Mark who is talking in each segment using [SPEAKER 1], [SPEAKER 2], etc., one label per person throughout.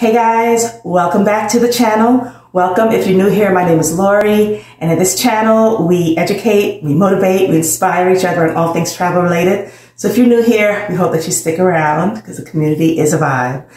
[SPEAKER 1] Hey guys, welcome back to the channel. Welcome. If you're new here, my name is Lori, and in this channel, we educate, we motivate, we inspire each other on all things travel related. So if you're new here, we hope that you stick around because the community is a vibe.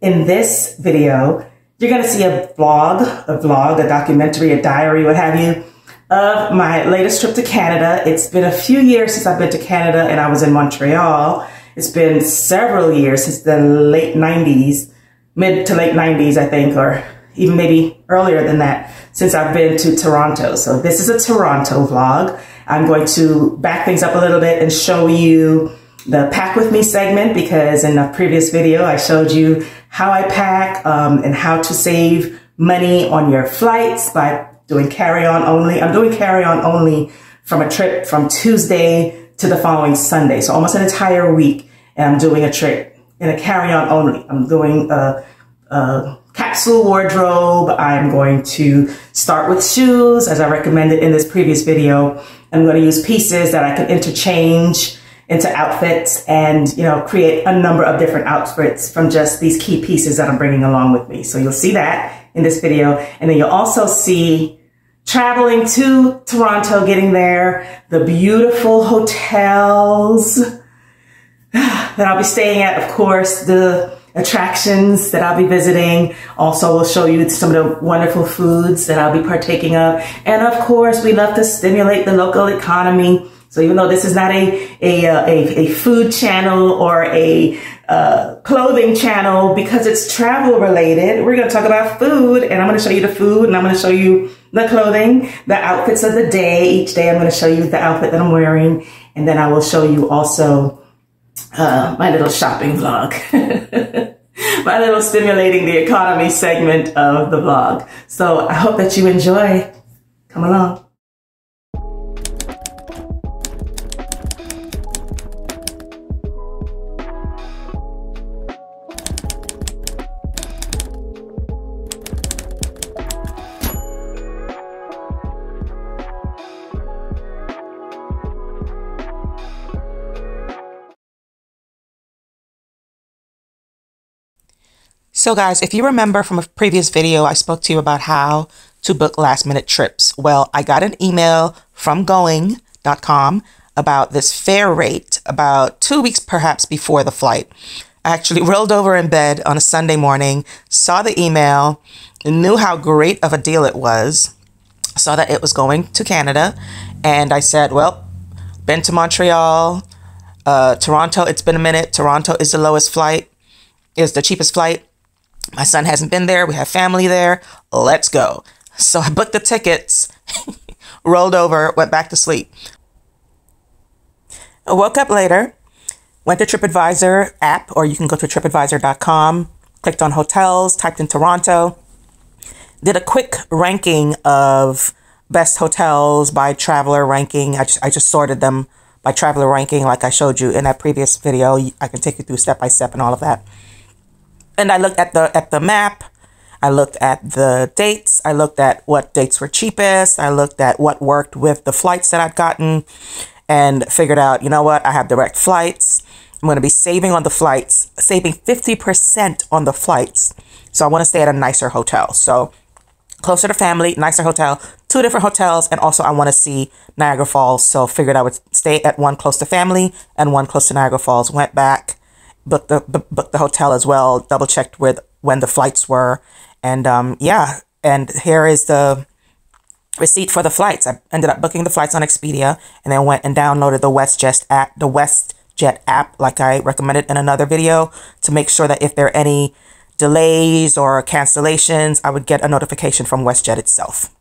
[SPEAKER 1] In this video, you're going to see a vlog, a vlog, a documentary, a diary, what have you, of my latest trip to Canada. It's been a few years since I've been to Canada and I was in Montreal. It's been several years since the late 90s mid to late 90s, I think, or even maybe earlier than that, since I've been to Toronto. So this is a Toronto vlog. I'm going to back things up a little bit and show you the pack with me segment because in a previous video, I showed you how I pack um, and how to save money on your flights by doing carry-on only. I'm doing carry-on only from a trip from Tuesday to the following Sunday. So almost an entire week and I'm doing a trip in a carry-on only. I'm doing a, a, capsule wardrobe. I'm going to start with shoes, as I recommended in this previous video. I'm going to use pieces that I can interchange into outfits and, you know, create a number of different outfits from just these key pieces that I'm bringing along with me. So you'll see that in this video. And then you'll also see traveling to Toronto, getting there, the beautiful hotels, that I'll be staying at, of course, the attractions that I'll be visiting. Also, we'll show you some of the wonderful foods that I'll be partaking of. And of course, we love to stimulate the local economy. So even though this is not a, a, uh, a, a food channel or a uh, clothing channel, because it's travel related, we're going to talk about food and I'm going to show you the food and I'm going to show you the clothing, the outfits of the day. Each day I'm going to show you the outfit that I'm wearing. And then I will show you also uh, my little shopping vlog. my little stimulating the economy segment of the vlog. So I hope that you enjoy. Come along. So guys, if you remember from a previous video, I spoke to you about how to book last minute trips. Well, I got an email from going.com about this fare rate about two weeks perhaps before the flight. I actually rolled over in bed on a Sunday morning, saw the email, knew how great of a deal it was, saw that it was going to Canada, and I said, well, been to Montreal, uh, Toronto, it's been a minute. Toronto is the lowest flight, is the cheapest flight. My son hasn't been there. We have family there. Let's go. So I booked the tickets, rolled over, went back to sleep. I woke up later, went to TripAdvisor app, or you can go to tripadvisor.com, clicked on hotels, typed in Toronto, did a quick ranking of best hotels by traveler ranking. I just, I just sorted them by traveler ranking like I showed you in that previous video. I can take you through step by step and all of that and I looked at the at the map. I looked at the dates. I looked at what dates were cheapest. I looked at what worked with the flights that I'd gotten and figured out, you know what, I have direct flights. I'm going to be saving on the flights, saving 50% on the flights. So I want to stay at a nicer hotel. So closer to family, nicer hotel, two different hotels. And also I want to see Niagara Falls. So figured I would stay at one close to family and one close to Niagara Falls. Went back booked the booked the hotel as well. Double checked with when the flights were, and um, yeah. And here is the receipt for the flights. I ended up booking the flights on Expedia, and then went and downloaded the WestJet app. The WestJet app, like I recommended in another video, to make sure that if there are any delays or cancellations, I would get a notification from WestJet itself.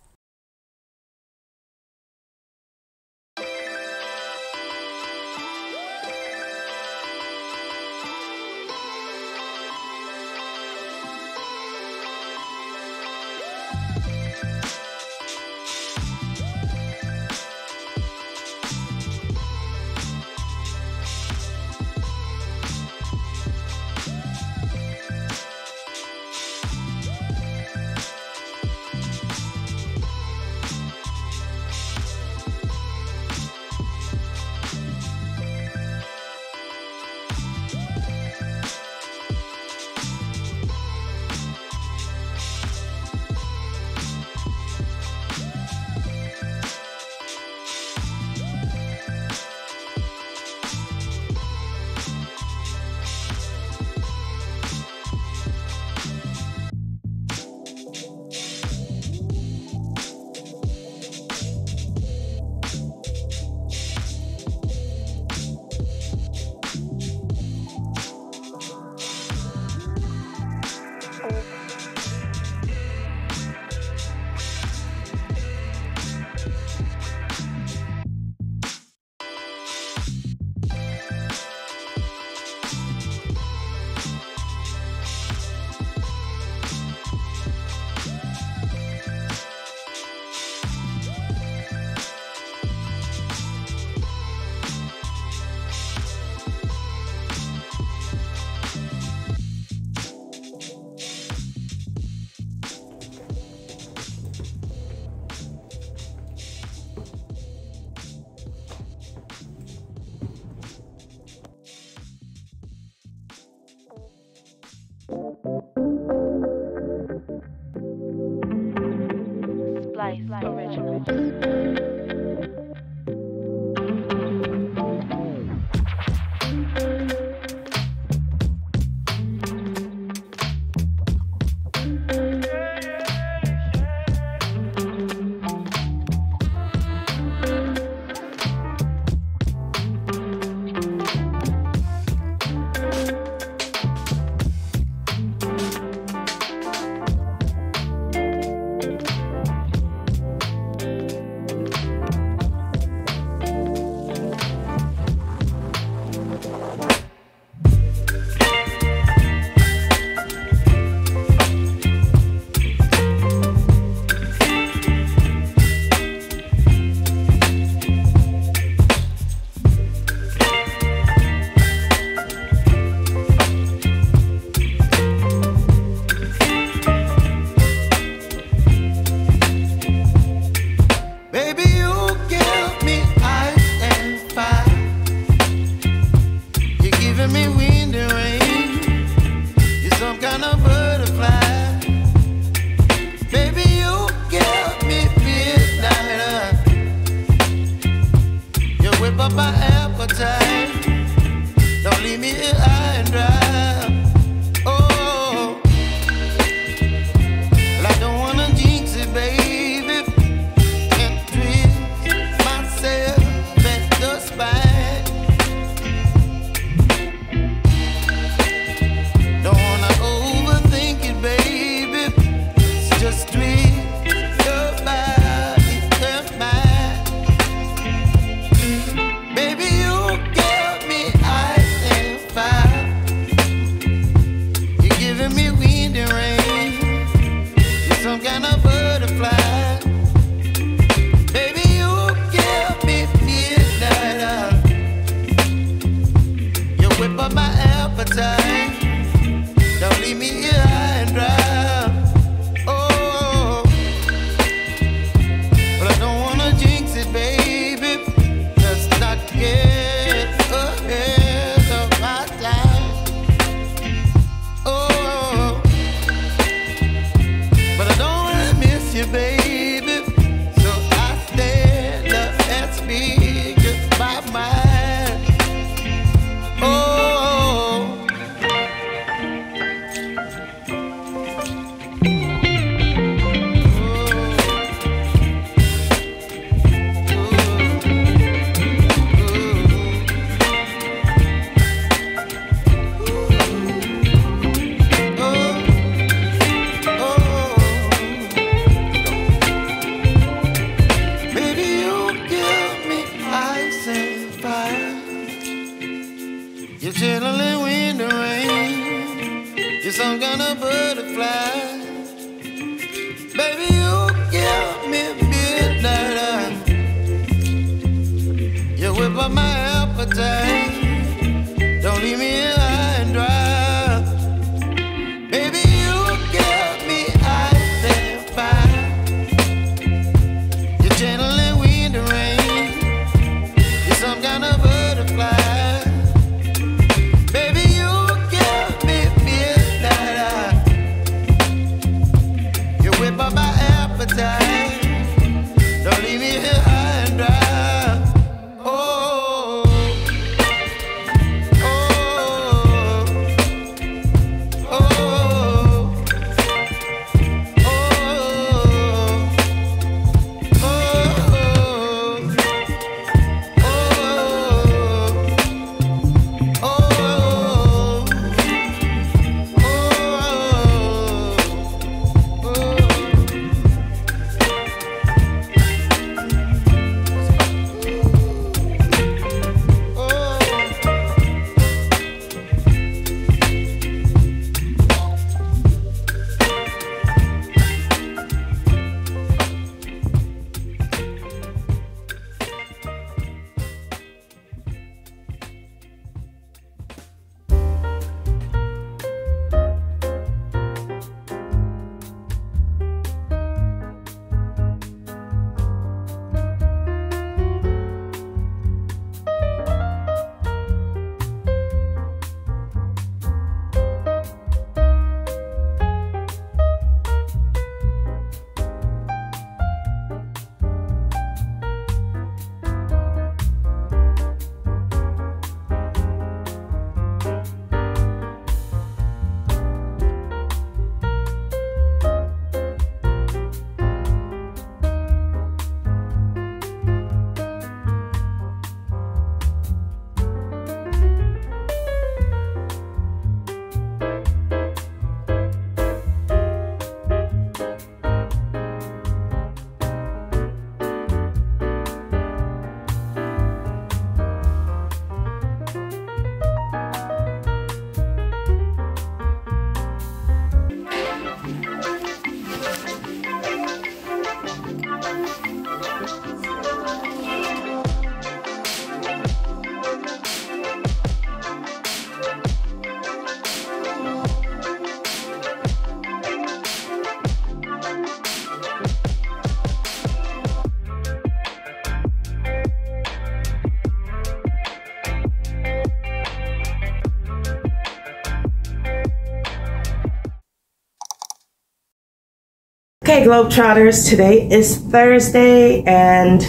[SPEAKER 1] Globetrotters, today is Thursday and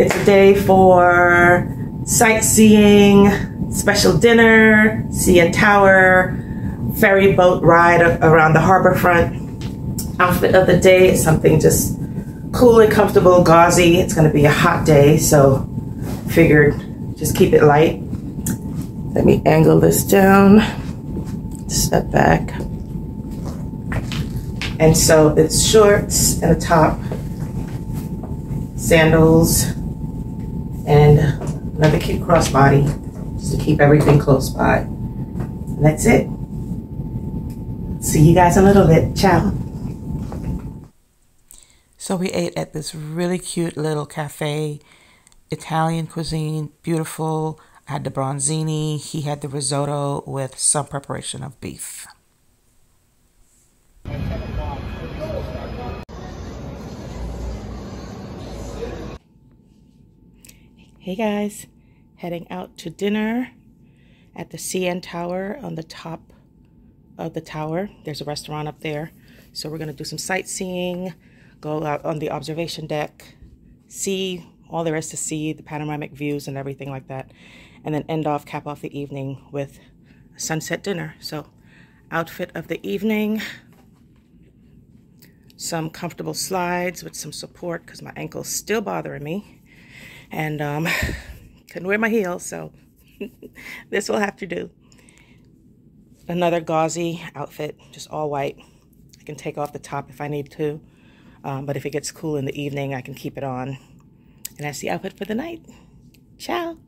[SPEAKER 1] it's a day for sightseeing, special dinner, CN Tower, ferry boat ride around the harbor front. Outfit of the day is something just cool and comfortable, gauzy. It's going to be a hot day, so figured just keep it light. Let me angle this down, step back. And so it's shorts and a top, sandals, and another cute crossbody just to keep everything close by. And that's it. See you guys in a little bit. Ciao. So we ate at this really cute little cafe, Italian cuisine, beautiful. I had the bronzini. He had the risotto with some preparation of beef. Hey guys, heading out to dinner at the CN Tower on the top of the tower. There's a restaurant up there. So we're going to do some sightseeing, go out on the observation deck, see all there is to see, the panoramic views and everything like that. And then end off, cap off the evening with sunset dinner. So outfit of the evening, some comfortable slides with some support because my ankle's still bothering me. And um, couldn't wear my heels, so this will have to do. Another gauzy outfit, just all white. I can take off the top if I need to. Um, but if it gets cool in the evening, I can keep it on. And that's the outfit for the night. Ciao.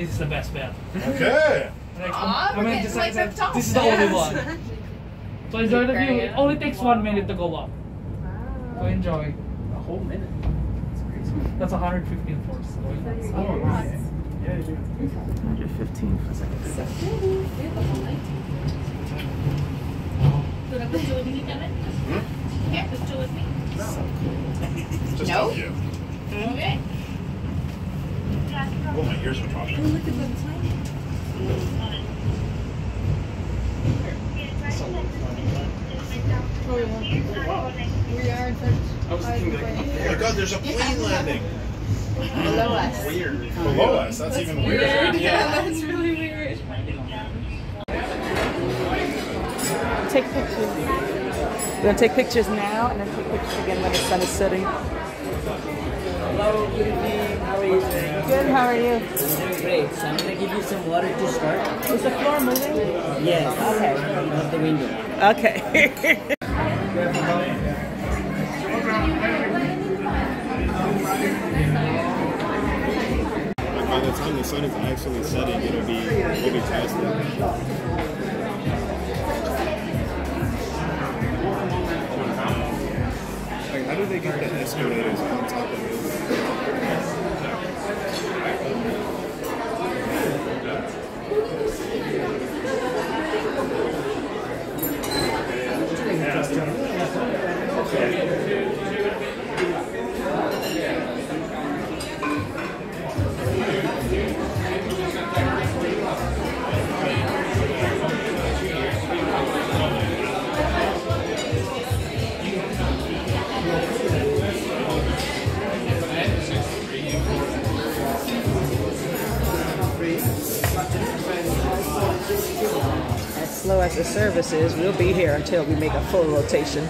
[SPEAKER 2] This is the best bed.
[SPEAKER 3] Okay.
[SPEAKER 2] Like,
[SPEAKER 4] Aw,
[SPEAKER 2] I mean,
[SPEAKER 4] look
[SPEAKER 2] just like,
[SPEAKER 4] like the
[SPEAKER 2] this is the only one. So enjoy the view. It only takes one minute to go up. So enjoy.
[SPEAKER 5] A whole minute.
[SPEAKER 2] That's 115 floors.
[SPEAKER 5] Yeah, you do.
[SPEAKER 1] 115 for a second. Hmm?
[SPEAKER 3] Just
[SPEAKER 4] No.
[SPEAKER 3] a few.
[SPEAKER 4] Okay.
[SPEAKER 3] Oh, my ears are popping.
[SPEAKER 5] Oh, I was thinking like,
[SPEAKER 3] Oh my god, there's a plane landing
[SPEAKER 4] Below us.
[SPEAKER 5] weird.
[SPEAKER 3] below us. That's even weirder.
[SPEAKER 4] Yeah, that's really weird.
[SPEAKER 1] Take pictures. We're gonna take pictures now and then take pictures again when the sun is setting.
[SPEAKER 6] Hello, good evening. How are you doing?
[SPEAKER 1] Good, how are you?
[SPEAKER 6] Doing great. So I'm gonna give you some water to start.
[SPEAKER 1] Is the floor moving?
[SPEAKER 6] Yes. Okay. Out the window.
[SPEAKER 1] Okay.
[SPEAKER 7] By the time the sun is actually setting, it'll be it'll be fantastic. They get the escalators on top of it?
[SPEAKER 1] As the service is, we'll be here until we make a full rotation.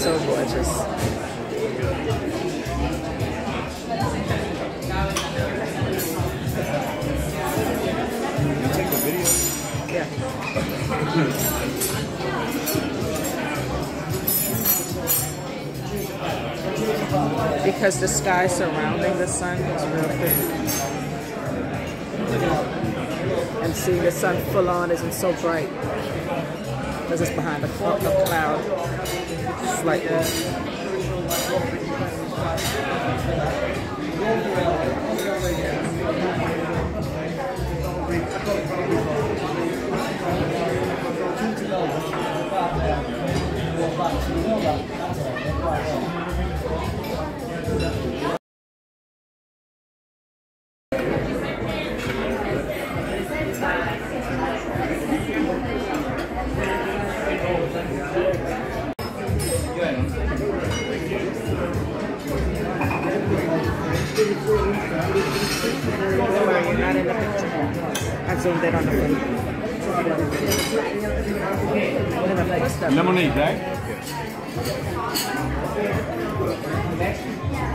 [SPEAKER 1] So gorgeous. Because the sky surrounding the sun is real pretty. And seeing the sun full on isn't so bright because it's behind a, cloud slightly. I zoomed on the phone.
[SPEAKER 7] Lemonade, right?
[SPEAKER 2] Yes.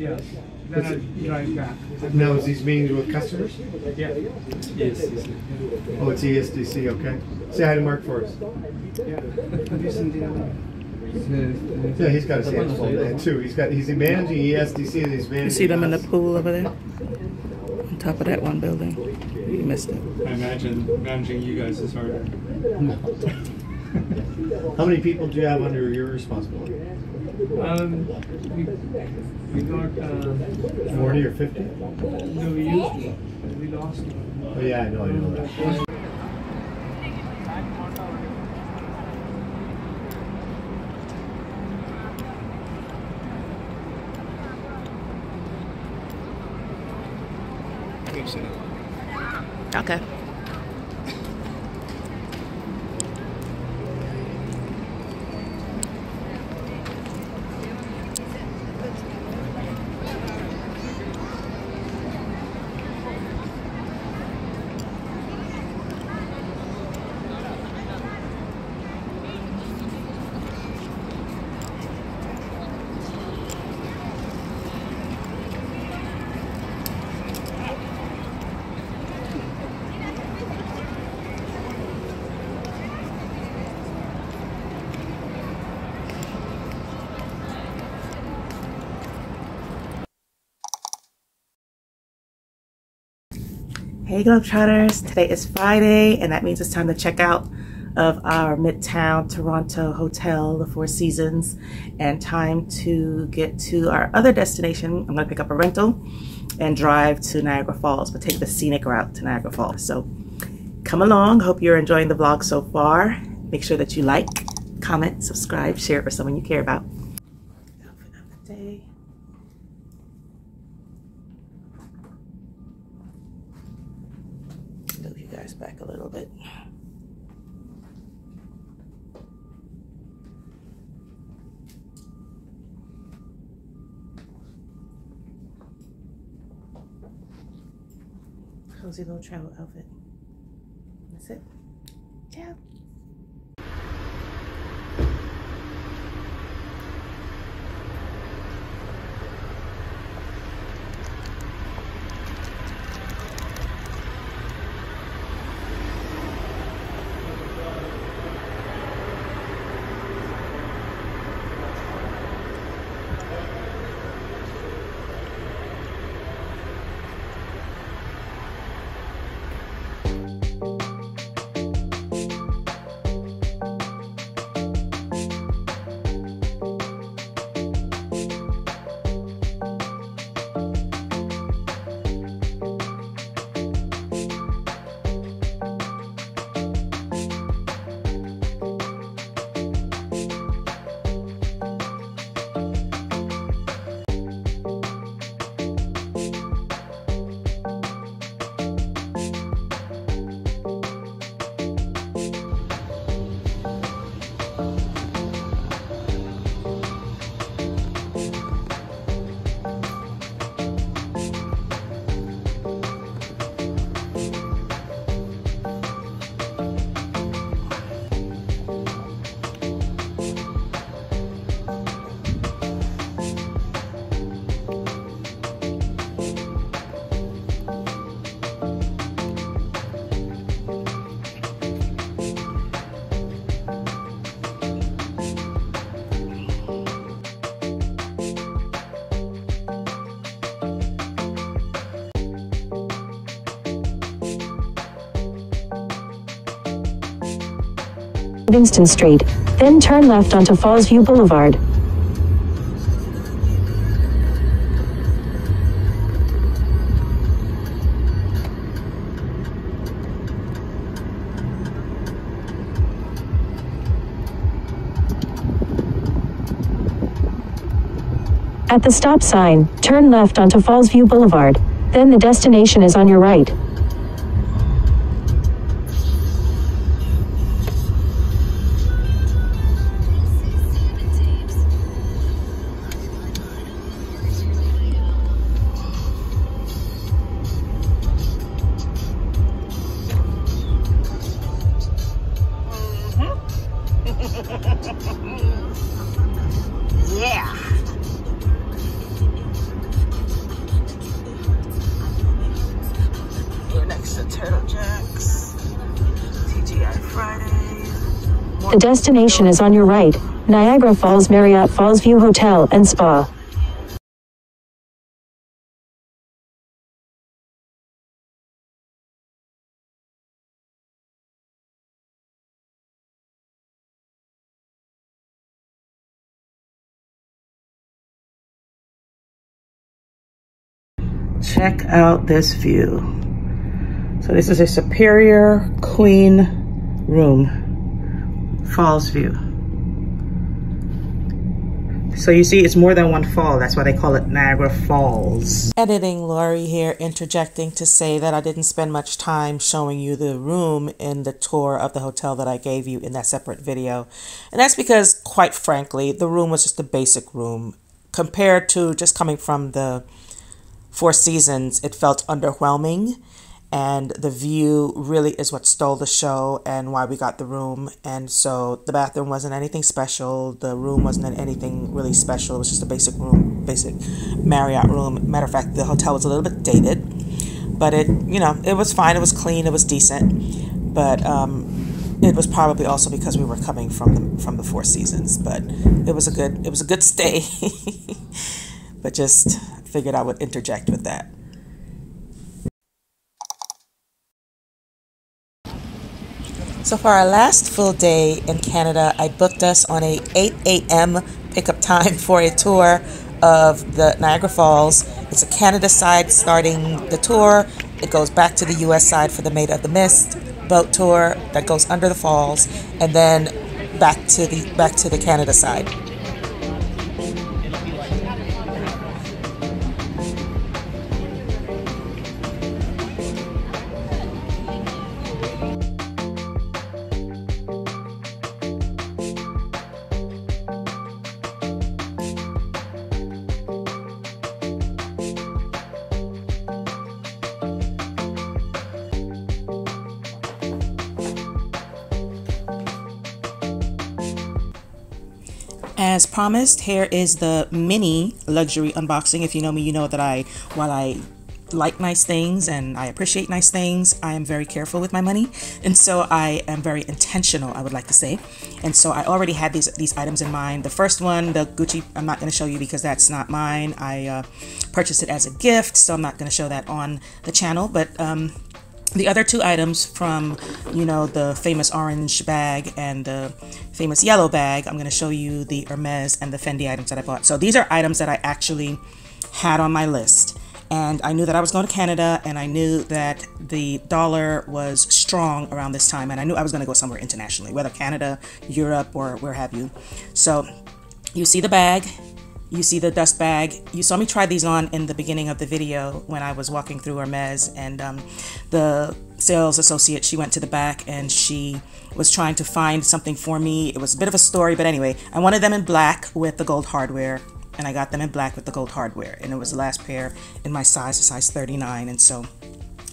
[SPEAKER 2] Then I drive back.
[SPEAKER 8] Now, is these meetings with customers?
[SPEAKER 2] Yeah.
[SPEAKER 5] Yes, yes.
[SPEAKER 8] Oh, it's ESDC, okay. Say hi to Mark for us. Yeah, he's got his hands full there too. He's got, he's managing ESDC and he's managing.
[SPEAKER 1] You see them in the pool over there? On top of that one building. You missed it.
[SPEAKER 5] I imagine managing you guys is harder.
[SPEAKER 8] How many people do you have under your responsibility?
[SPEAKER 5] Um, we, we got, uh,
[SPEAKER 8] 40 or 50?
[SPEAKER 5] no, we used to, we lost one.
[SPEAKER 8] Oh, yeah, I know, I know that.
[SPEAKER 1] Okay. Hey Globetrotters, today is Friday and that means it's time to check out of our Midtown Toronto Hotel, the Four Seasons, and time to get to our other destination. I'm gonna pick up a rental and drive to Niagara Falls, but take the scenic route to Niagara Falls. So come along, hope you're enjoying the vlog so far. Make sure that you like, comment, subscribe, share it with someone you care about. Outfit of the day. move you guys back a little bit. Little travel outfit. That's it. Ciao.
[SPEAKER 9] Livingston Street, then turn left onto Fallsview Boulevard. At the stop sign, turn left onto Fallsview Boulevard, then the destination is on your right. The destination is on your right, Niagara Falls Marriott Falls View Hotel and Spa.
[SPEAKER 1] Check out this view. So this is a Superior Queen room, Falls view. So you see, it's more than one fall. That's why they call it Niagara Falls. Editing Lori here, interjecting to say that I didn't spend much time showing you the room in the tour of the hotel that I gave you in that separate video. And that's because, quite frankly, the room was just a basic room. Compared to just coming from the Four Seasons, it felt underwhelming and the view really is what stole the show and why we got the room. And so the bathroom wasn't anything special. The room wasn't anything really special. It was just a basic room basic marriott room. Matter of fact the hotel was a little bit dated but it you know it was fine. It was clean. It was decent. But um, it was probably also because we were coming from the from the four seasons but it was a good it was a good stay. But just figured i would interject with that So for our last full day in Canada, I booked us on a 8 a.m. pickup time for a tour of the Niagara Falls. It's a Canada side starting the tour. It goes back to the U.S. side for the Maid of the Mist boat tour that goes under the falls, and then back to the back to the Canada side. Here is the mini luxury unboxing. If you know me, you know that I, while I like nice things and I appreciate nice things, I am very careful with my money. And so I am very intentional, I would like to say. And so I already had these these items in mind. The first one, the Gucci, I'm not going to show you because that's not mine. I uh, purchased it as a gift, so I'm not going to show that on the channel. But um, the other two items from you know the famous orange bag and the famous yellow bag i'm going to show you the hermes and the fendi items that i bought. So these are items that i actually had on my list. And i knew that i was going to canada and i knew that the dollar was strong around this time and i knew i was going to go somewhere internationally whether canada europe or where have you. So you see the bag you see the dust bag. You saw me try these on in the beginning of the video when I was walking through Hermes and um, the sales associate, she went to the back and she was trying to find something for me. It was a bit of a story, but anyway, I wanted them in black with the gold hardware and I got them in black with the gold hardware and it was the last pair in my size, a size 39 and so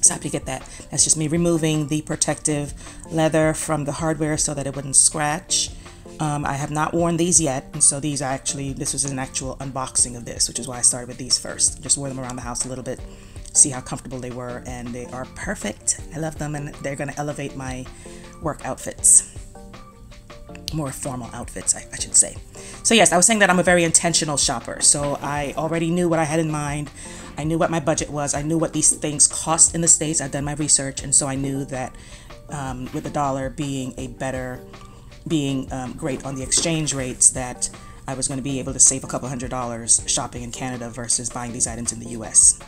[SPEAKER 1] so happy to get that. That's just me removing the protective leather from the hardware so that it wouldn't scratch. Um, I have not worn these yet, and so these are actually, this was an actual unboxing of this, which is why I started with these first. Just wore them around the house a little bit, see how comfortable they were, and they are perfect. I love them, and they're going to elevate my work outfits. More formal outfits, I, I should say. So yes, I was saying that I'm a very intentional shopper, so I already knew what I had in mind. I knew what my budget was. I knew what these things cost in the States. I'd done my research, and so I knew that um, with the dollar being a better being um, great on the exchange rates that I was going to be able to save a couple hundred dollars shopping in Canada versus buying these items in the US.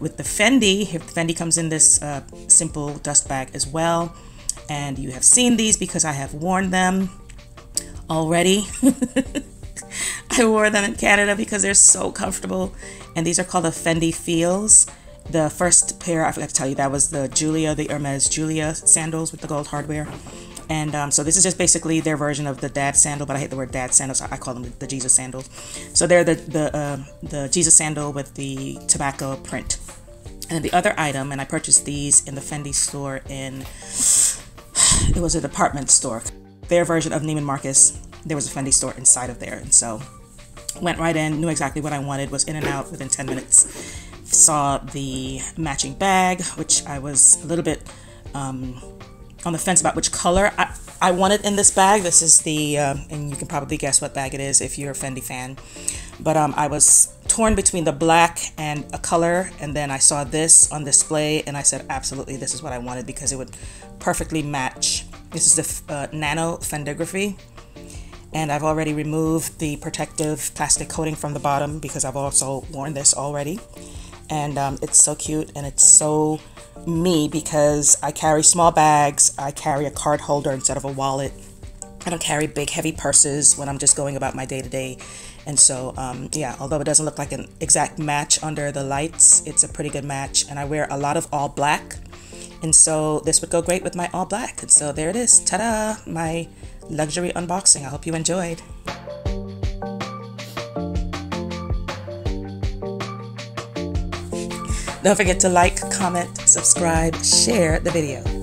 [SPEAKER 1] With the Fendi, if Fendi comes in this uh, simple dust bag as well, and you have seen these because I have worn them already. I wore them in Canada because they're so comfortable. And these are called the Fendi Feels. The first pair, I forgot to tell you, that was the Julia, the Hermes Julia sandals with the gold hardware. And um, so this is just basically their version of the dad sandal, but I hate the word dad sandals. I call them the Jesus sandals. So they're the the uh, the Jesus sandal with the tobacco print. And the other item, and I purchased these in the Fendi store in it was a department store. Their version of Neiman Marcus. There was a Fendi store inside of there, and so Went right in, knew exactly what I wanted, was in and out within 10 minutes. Saw the matching bag, which I was a little bit um, on the fence about which color I, I wanted in this bag. This is the, uh, and you can probably guess what bag it is if you're a Fendi fan. But um, I was torn between the black and a color, and then I saw this on display, and I said, absolutely, this is what I wanted because it would perfectly match. This is the uh, Nano Fendigraphy, and I've already removed the protective plastic coating from the bottom because I've also worn this already. And um, it's so cute and it's so me because I carry small bags, I carry a card holder instead of a wallet. I don't carry big, heavy purses when I'm just going about my day to day. And so, um, yeah, although it doesn't look like an exact match under the lights, it's a pretty good match. And I wear a lot of all black. And so this would go great with my all black. And so there it is. Ta da! My luxury unboxing. I hope you enjoyed. Don't forget to like, comment, subscribe, share the video.